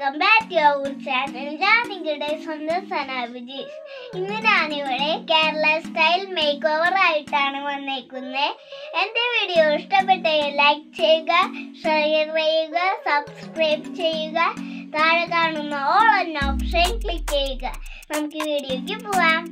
To our channel. ഞാൻ നിങ്ങളുടെ സ്വന്തം സനാബിജീഷ് ഇന്ന് ഞാനിവിടെ കേരള സ്റ്റൈൽ മേക്ക് ഓവർ ആയിട്ടാണ് വന്നേക്കുന്നത്. എന്റെ വീഡിയോ ഇഷ്ടപ്പെട്ടെങ്കിൽ ലൈക്ക് ചെയ്യുക ഷെയർ ചെയ്യുക സബ്സ്ക്രൈബ് ചെയ്യുക. താഴെ കാണുന്ന ഓൾ എന്ന ഓപ്ഷൻ ക്ലിക്ക് ചെയ്യുക. നമുക്ക് വീഡിയോയ്ക്ക് പോവാം.